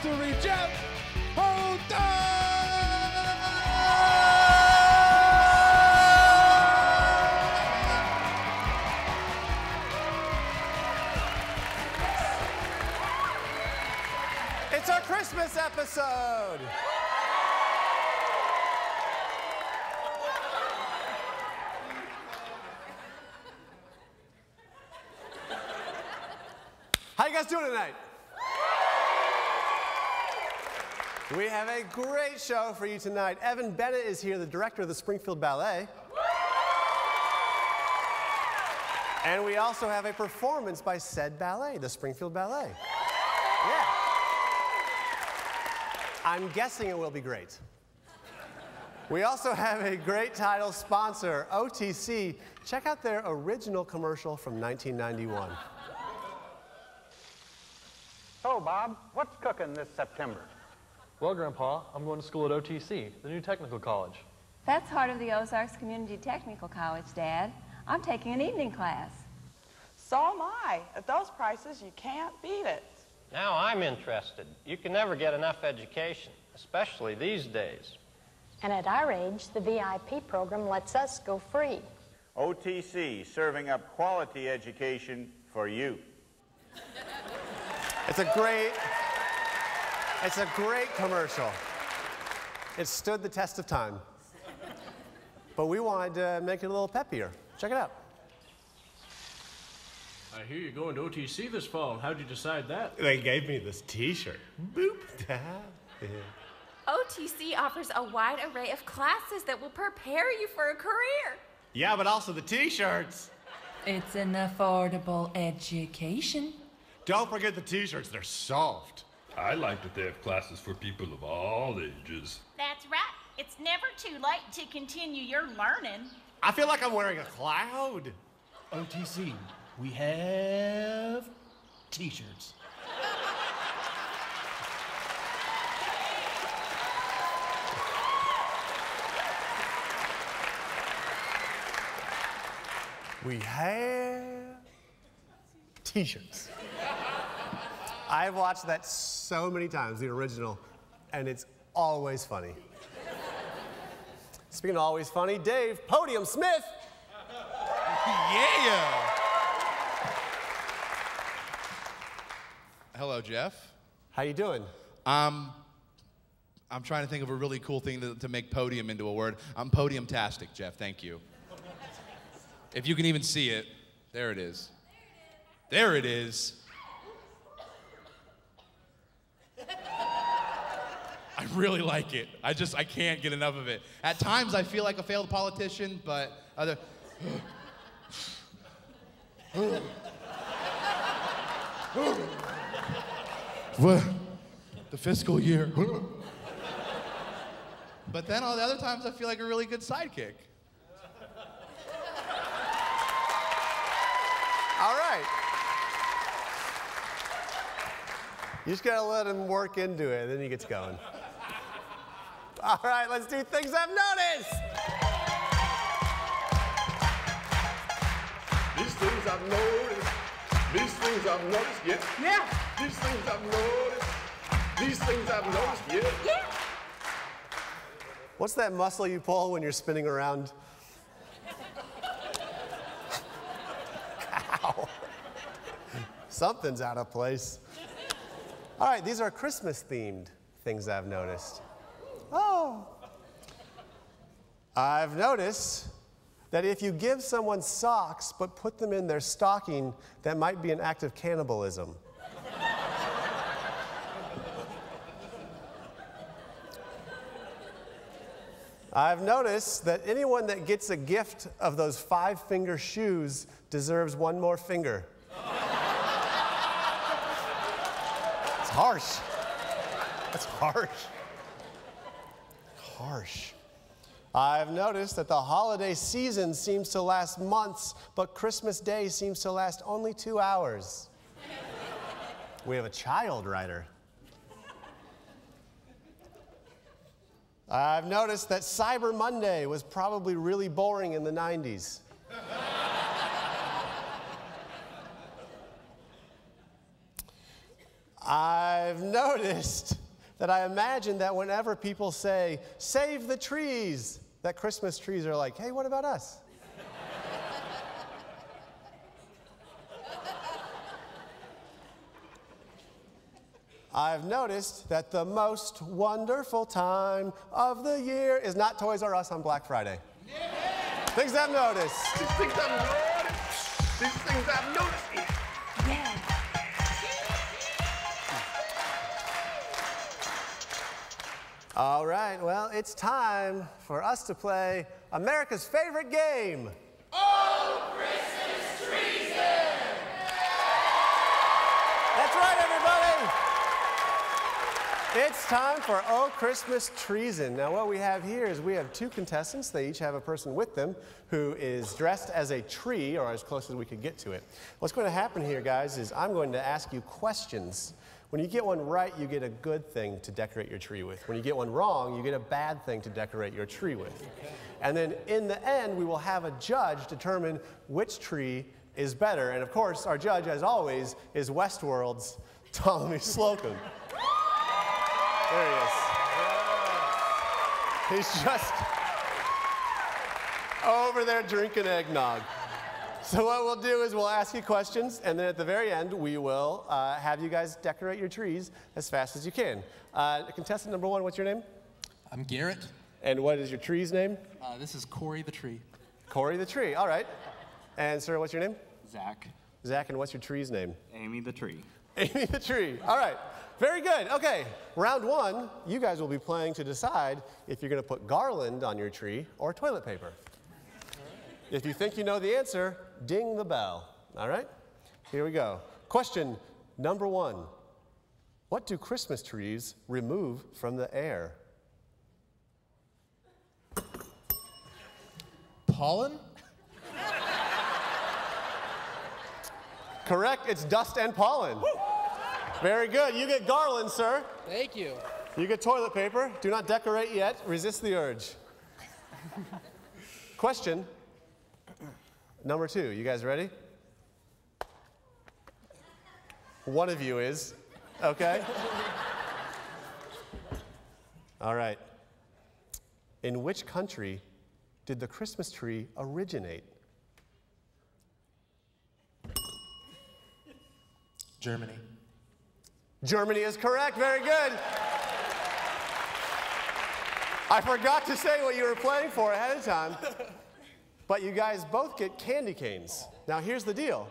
history, Jeff Houghton! It's our Christmas episode! We have a great show for you tonight. Evan Bennett is here, the director of the Springfield Ballet. And we also have a performance by said ballet, the Springfield Ballet. Yeah. I'm guessing it will be great. We also have a great title sponsor, OTC. Check out their original commercial from 1991. So, Bob, what's cooking this September? Well, Grandpa, I'm going to school at OTC, the new technical college. That's part of the Ozarks Community Technical College, Dad. I'm taking an evening class. So am I. At those prices, you can't beat it. Now I'm interested. You can never get enough education, especially these days. And at our age, the VIP program lets us go free. OTC, serving up quality education for you. It's a great, it's a great commercial. It stood the test of time. But we wanted to make it a little peppier. Check it out. I hear you're going to OTC this fall. How'd you decide that? They gave me this t-shirt. Boop. OTC offers a wide array of classes that will prepare you for a career. yeah, but also the t-shirts. It's an affordable education. Don't forget the t-shirts. They're soft. I like that they have classes for people of all ages. That's right. It's never too late to continue your learning. I feel like I'm wearing a cloud. OTC, we have t-shirts. We have t-shirts. I've watched that so many times, the original, and it's always funny. Speaking of always funny, Dave Podium Smith. yeah. Hello, Jeff. How you doing? Um, I'm trying to think of a really cool thing to, to make podium into a word. I'm podium-tastic, Jeff. Thank you. If you can even see it, there it is. There it is. I really like it. I just I can't get enough of it. At times I feel like a failed politician, but other The fiscal year. but then all the other times I feel like a really good sidekick. All right. You just gotta let him work into it, then he gets going. All right, let's do things I've noticed. These things I've noticed. These things I've noticed, yeah. Yeah. These things I've noticed. These things I've noticed, yeah. Yeah. What's that muscle you pull when you're spinning around? Ow. Something's out of place. All right, these are Christmas themed things I've noticed. Oh. I've noticed that if you give someone socks but put them in their stocking, that might be an act of cannibalism. I've noticed that anyone that gets a gift of those five finger shoes deserves one more finger. It's harsh. That's harsh. Harsh. I've noticed that the holiday season seems to last months, but Christmas Day seems to last only two hours. we have a child writer. I've noticed that Cyber Monday was probably really boring in the 90s. I've noticed that I imagine that whenever people say, save the trees, that Christmas trees are like, hey, what about us? I've noticed that the most wonderful time of the year is not Toys R Us on Black Friday. Things I've noticed. These things I've noticed. These things I've noticed. All right, well, it's time for us to play America's favorite game. Oh, Christmas treason! That's right, everybody. It's time for Oh Christmas Treason. Now, what we have here is we have two contestants. They each have a person with them who is dressed as a tree, or as close as we could get to it. What's going to happen here, guys, is I'm going to ask you questions. When you get one right, you get a good thing to decorate your tree with. When you get one wrong, you get a bad thing to decorate your tree with. And then in the end, we will have a judge determine which tree is better. And of course, our judge, as always, is Westworld's Ptolemy Slocum. There he is. He's just over there drinking eggnog. So what we'll do is we'll ask you questions, and then at the very end, we will uh, have you guys decorate your trees as fast as you can. Uh, contestant number one, what's your name? I'm Garrett. And what is your tree's name? Uh, this is Corey the tree. Corey the tree, all right. And sir, what's your name? Zach. Zach, and what's your tree's name? Amy the tree. Amy the tree, all right. Very good, okay. Round one, you guys will be playing to decide if you're gonna put garland on your tree or toilet paper. If you think you know the answer, ding the bell. All right? Here we go. Question number one What do Christmas trees remove from the air? Pollen? Correct, it's dust and pollen. Very good. You get garland, sir. Thank you. You get toilet paper. Do not decorate yet. Resist the urge. Question number two. You guys ready? One of you is. Okay? All right. In which country did the Christmas tree originate? Germany. Germany is correct. Very good. I forgot to say what you were playing for ahead of time. But you guys both get candy canes. Now, here's the deal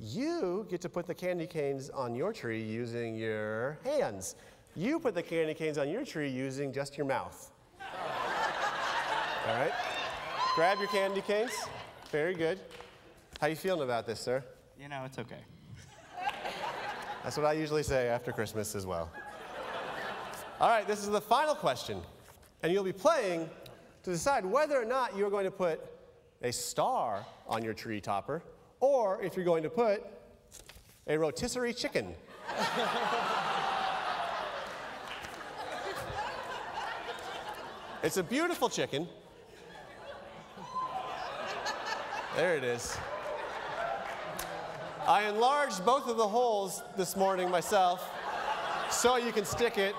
you get to put the candy canes on your tree using your hands. You put the candy canes on your tree using just your mouth. All right? Grab your candy canes. Very good. How you feeling about this, sir? You know, it's okay. That's what I usually say after Christmas as well. All right, this is the final question. And you'll be playing to decide whether or not you're going to put a star on your tree topper or if you're going to put a rotisserie chicken. it's a beautiful chicken. There it is. I enlarged both of the holes this morning myself so you can stick it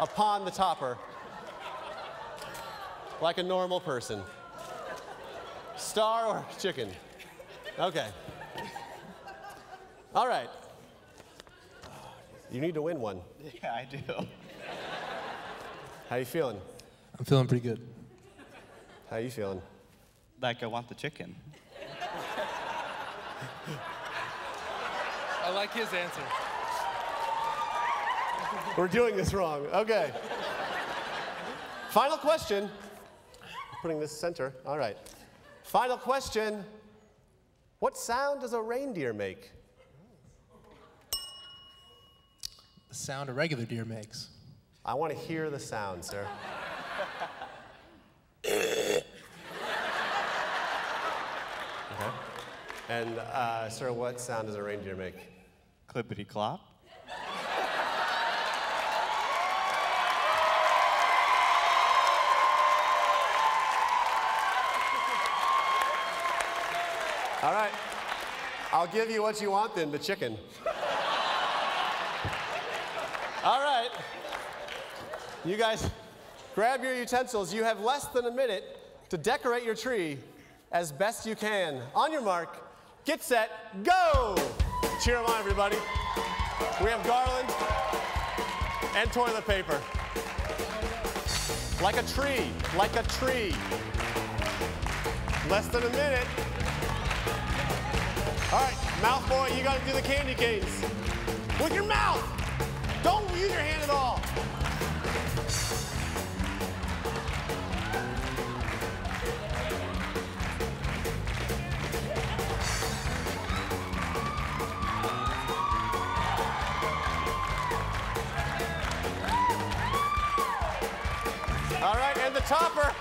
upon the topper like a normal person. Star or chicken? Okay. All right. You need to win one. Yeah, I do. How you feeling? I'm feeling pretty good. How you feeling? Like I want the chicken. I like his answer. We're doing this wrong. Okay. Final question. Putting this center. All right. Final question. What sound does a reindeer make? The sound a regular deer makes. I want to hear the sound, sir. okay. And, uh, sir, what sound does a reindeer make? Clippity clop. Give you what you want then, the chicken. All right. You guys, grab your utensils. You have less than a minute to decorate your tree as best you can. On your mark, get set, go! Cheer them on, everybody. We have garland and toilet paper. Like a tree, like a tree. Less than a minute. All right, mouth boy, you gotta do the candy canes. With your mouth! Don't use your hand at all. All right, and the topper.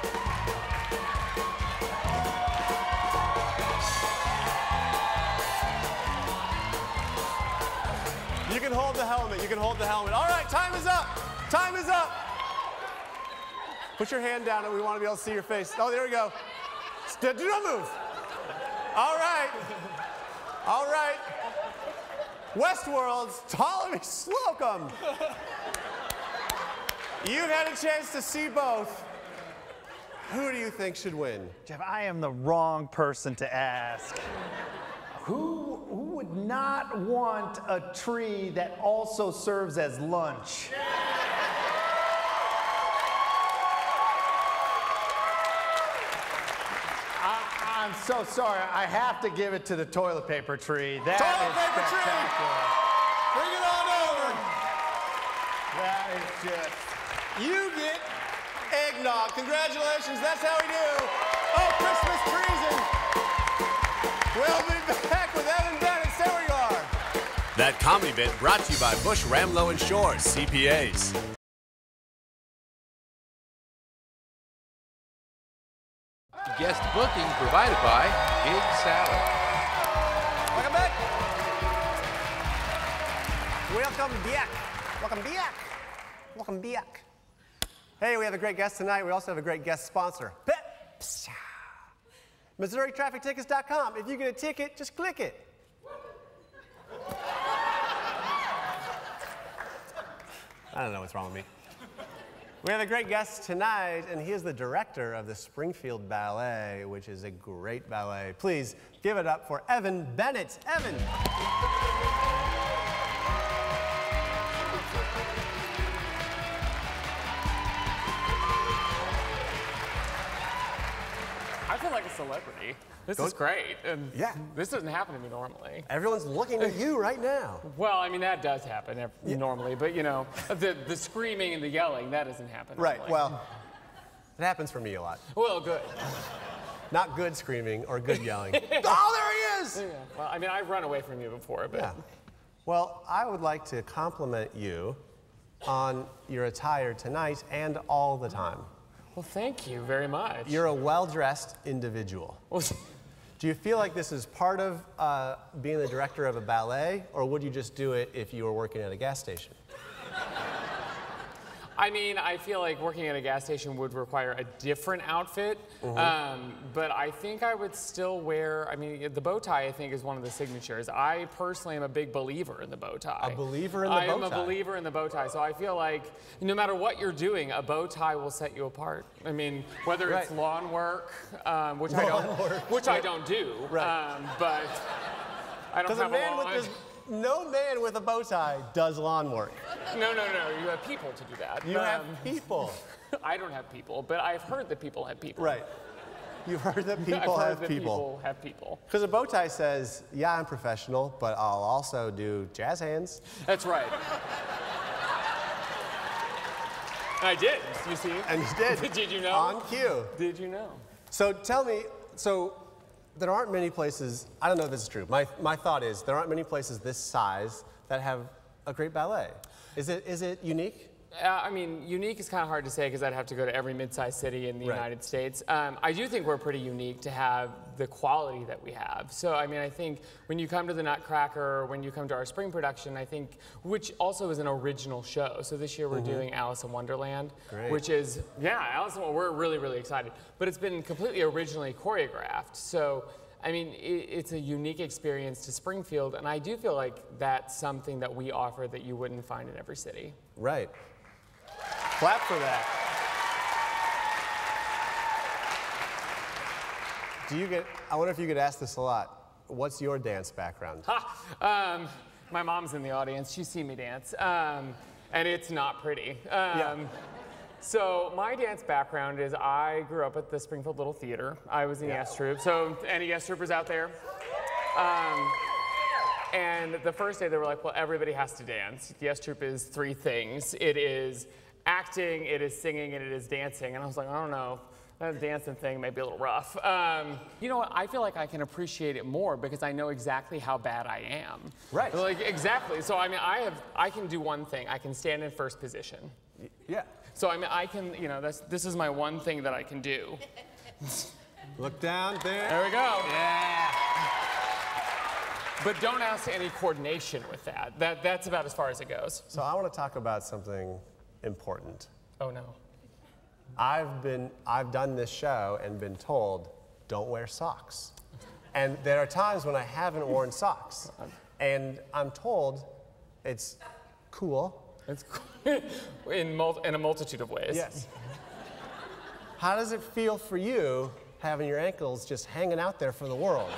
Helmet. You can hold the helmet. All right, time is up. Time is up. Put your hand down and we want to be able to see your face. Oh, there we go. Do not move. All right. All right. Westworld's Ptolemy Slocum. You've had a chance to see both. Who do you think should win? Jeff, I am the wrong person to ask. Who, who would not want a tree that also serves as lunch? I, I'm so sorry. I have to give it to the toilet paper tree. That Toilet is paper tree! spectacular. Bring it on over. That is just. You get eggnog. Congratulations. That's how we do. Oh, Christmas treason. We'll be back That comedy bit brought to you by Bush Ramlow and Shores, CPAs. Guest booking provided by Big Salad. Welcome back. Welcome back. Welcome back. Welcome back. Hey, we have a great guest tonight. We also have a great guest sponsor. Pepsi. MissouriTrafficTickets.com. If you get a ticket, just click it. I don't know what's wrong with me. We have a great guest tonight, and he is the director of the Springfield Ballet, which is a great ballet. Please give it up for Evan Bennett. Evan. I feel like a celebrity. This Don't- is great. And Yeah. This doesn't happen to me normally. Everyone's looking at you right now. Well, I mean, that does happen ev- normally, but you know, the, the screaming and the yelling, that doesn't happen. Right, normally. well, it happens for me a lot. Well, good. Not good screaming or good yelling. oh, there he is! Yeah. Well, I mean, I've run away from you before, but. Yeah. Well, I would like to compliment you on your attire tonight and all the time. Well, thank you very much. You're a well dressed individual. Do you feel like this is part of uh, being the director of a ballet, or would you just do it if you were working at a gas station? I mean, I feel like working at a gas station would require a different outfit, Mhm. um, but I think I would still wear. I mean, the bow tie I think is one of the signatures. I personally am a big believer in the bow tie. A believer in the I bow tie. I am a believer in the bow tie, so I feel like no matter what you're doing, a bow tie will set you apart. I mean, whether it's Right. lawn work, um, which I don't, work. which I don't do, Right. um, but I don't Because a man a with lawn. this, no man with a bow tie does lawn work. No, no, no. You have people to do that. You have Um, people. I don't have people, but I've heard that people have people. Right. You've heard that people I've heard have that people. people have people. Because a bow tie says, yeah, I'm professional, but I'll also do jazz hands. That's right. I did. You see? And you did. did you know? On cue. Did you know? So tell me, so there aren't many places, I don't know if this is true. My, my thought is there aren't many places this size that have a great ballet. Is it, is it unique? Uh, I mean, unique is kind of hard to say because I'd have to go to every mid-sized city in the Right. United States. Um, I do think we're pretty unique to have the quality that we have. So, I mean, I think when you come to the Nutcracker, when you come to our spring production, I think, which also is an original show. So this year we're Mhm. doing Alice in Wonderland, Great. which is, yeah, Alice in Wonderland, We're really, really excited. But it's been completely originally choreographed. So, I mean, it, it's a unique experience to Springfield, and I do feel like that's something that we offer that you wouldn't find in every city. Right. Clap for that. Do you get, I wonder if you get asked this a lot. What's your dance background? Ha! Um, My mom's in the audience. She's seen me dance. Um, and it's not pretty. Um, So my dance background is I grew up at the Springfield Little Theater. I was in yes troupe. So any yes troopers out there? Um, and the first day they were like, well, everybody has to dance. Yes troupe is three things. It is acting, it is singing, and it is dancing. And I was like, I don't know. That dancing thing may be a little rough. Um, you know what? I feel like I can appreciate it more because I know exactly how bad I am. Right. Like exactly. So I mean, I have. I can do one thing. I can stand in first position. Yeah. So I mean, I can. You know, that's this is my one thing that I can do. Look down there. There we go. Yeah. But don't ask any coordination with that. That that's about as far as it goes. So I want to talk about something important. Oh no. I've been I've done this show and been told don't wear socks. And there are times when I haven't worn socks. And I'm told it's cool. It's cool. in, mul- in a multitude of ways. Yes. How does it feel for you having your ankles just hanging out there for the world?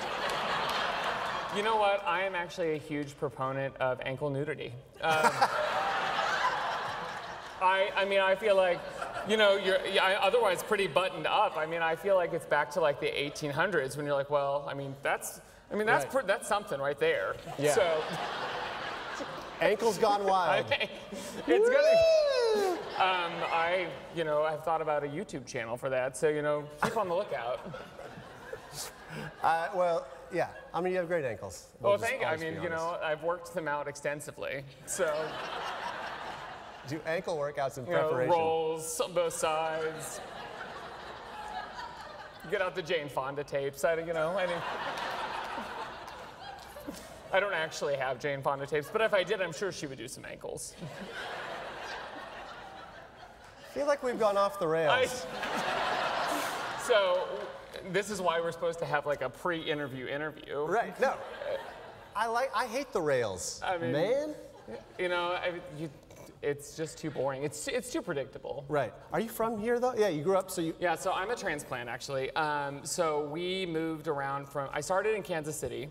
You know what? I am actually a huge proponent of ankle nudity. Um, I, I mean, I feel like, you know, you're yeah, otherwise pretty buttoned up. I mean, I feel like it's back to like the 1800s when you're like, well, I mean, that's, I mean, that's Right. that's something right there. Yeah. So Ankles gone wild. it's gonna. Um, I, you know, I've thought about a YouTube channel for that. So you know, keep on the lookout. Uh, well, yeah. I mean, you have great ankles. Well, We'll thank you. I mean, you know, I've worked them out extensively. So Do ankle workouts in you know, preparation. rolls on both sides. Get out the Jane Fonda tapes. I, you know, I mean. I don't actually have Jane Fonda tapes, but if I did, I'm sure she would do some ankles. I feel like we've gone off the rails. So, this is why we're supposed to have like a pre-interview interview. Right. No. I like. I hate the rails. I mean, man. You know, I, you, it's just too boring. It's it's too predictable. Right. Are you from here though? Yeah. You grew up, so you. Yeah, so I'm a transplant actually. Um, so we moved around from. I started in Kansas City,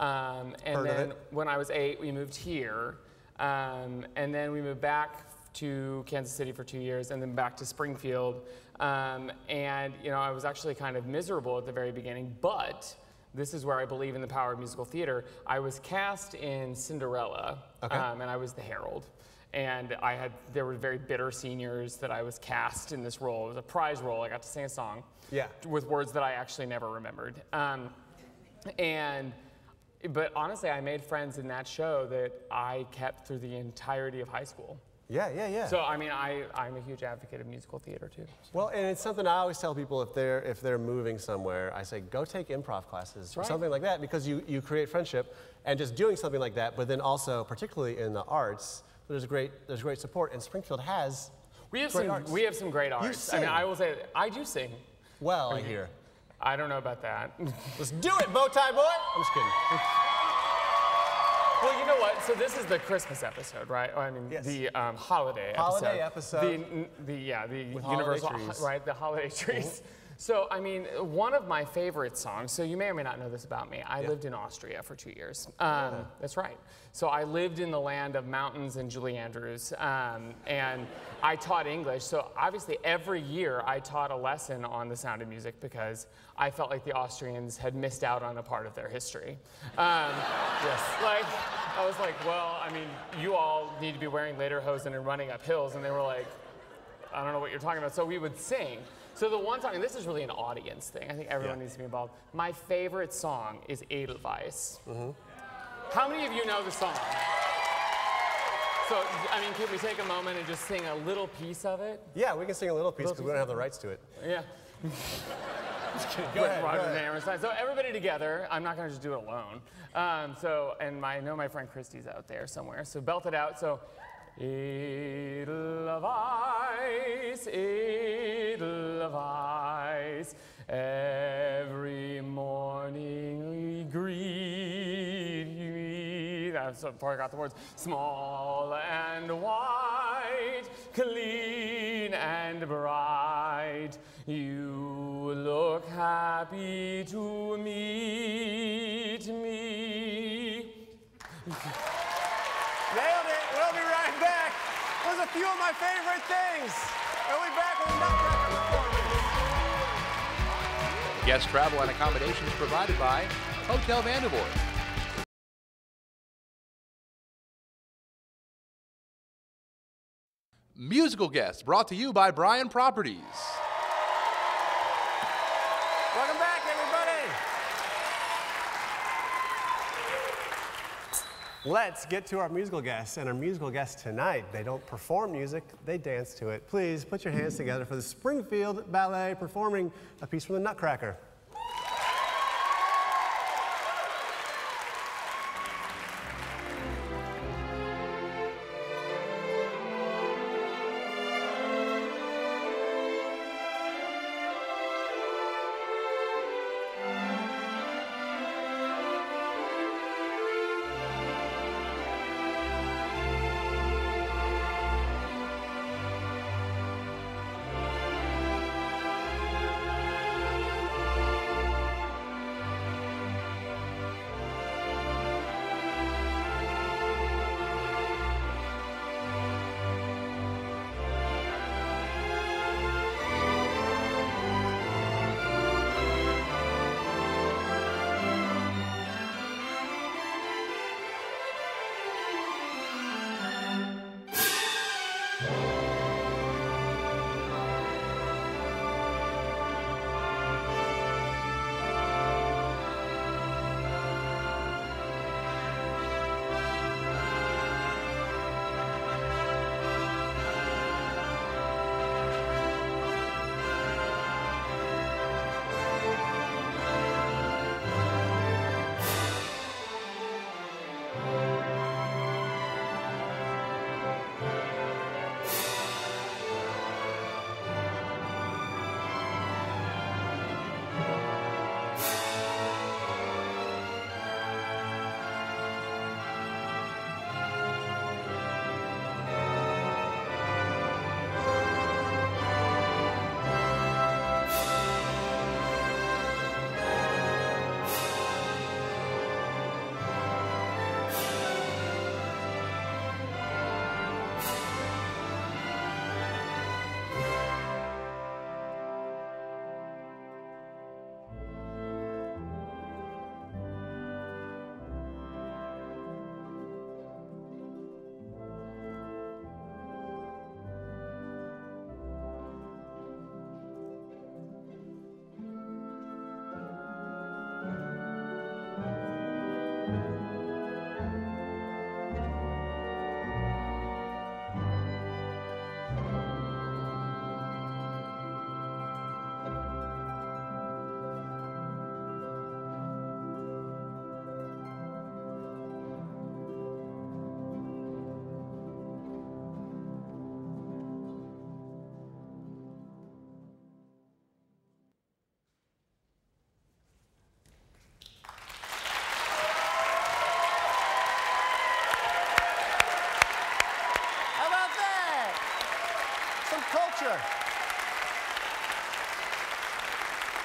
um, and. Heard then when I was eight, we moved here, um, and then we moved back to Kansas City for two years, and then back to Springfield. Um, and you know, I was actually kind of miserable at the very beginning, but this is where I believe in the power of musical theater. I was cast in Cinderella, Okay. um, and I was the Herald. And I had, there were very bitter seniors that I was cast in this role. It was a prize role. I got to sing a song Yeah. with words that I actually never remembered. Um, and, but honestly, I made friends in that show that I kept through the entirety of high school. Yeah. Yeah. Yeah. So, I mean, I, I'm a huge advocate of musical theater too. Well, and it's something I always tell people if they're if they're moving somewhere, I say go take improv classes or something like that because you you create friendship and just doing something like that. But then also, particularly in the arts, there's a great there's great support, and Springfield has We have great some, arts. we have some great arts. I mean. I will say, I do sing. well, I hear. I don't know about that. Let's do it, bow tie boy. I'm just kidding. Well, you know what? So this is the Christmas episode, right? Or, I mean, Yes. the um, holiday Holiday episode. episode. The, the yeah, the With holiday universal, right? The holiday trees. So, I mean, one of my favorite songs. So you may or may not know this about me. I lived in Austria for two years. Um, That's right. So I lived in the land of mountains and Julie Andrews, um, and I taught English. So obviously, every year I taught a lesson on the sound of music because I felt like the Austrians had missed out on a part of their history. Um, yes. Like, I was like, well, I mean, you all need to be wearing lederhosen and running up hills, and they were like, I don't know what you're talking about. So we would sing. So the one song, and this is really an audience thing. I think everyone Yeah. needs to be involved. My favorite song is Edelweiss. How many of you know the song? So, I mean, can we take a moment and just sing a little piece of it? Yeah, we can sing a little piece because we don't have the rights to it. Yeah. Go ahead, Roger go ahead. So everybody together. I'm not going to just do it alone. Um, so, and my, I know my friend Christy's out there somewhere. So belt it out. So, Edelweiss, Edelweiss, every morning we greet I got the words. Small and white, clean and bright. You look happy to me. Favorite things. We'll be back with Nutcracker performance. Guest travel and accommodations provided by Hotel Vandervoort. Musical guests brought to you by Brian Properties. Welcome back, everybody. Let's get to our musical guests. And our musical guests tonight, they don't perform music, they dance to it. Please put your hands together for the Springfield Ballet performing a piece from the Nutcracker.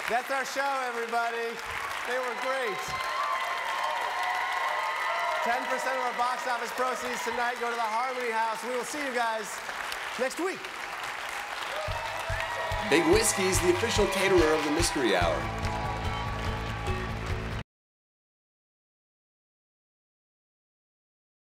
That's our show, everybody. They were great. 10% of our box office proceeds tonight go to the Harmony House. We will see you guys next week. Big Whiskey is the official caterer of the Mystery Hour.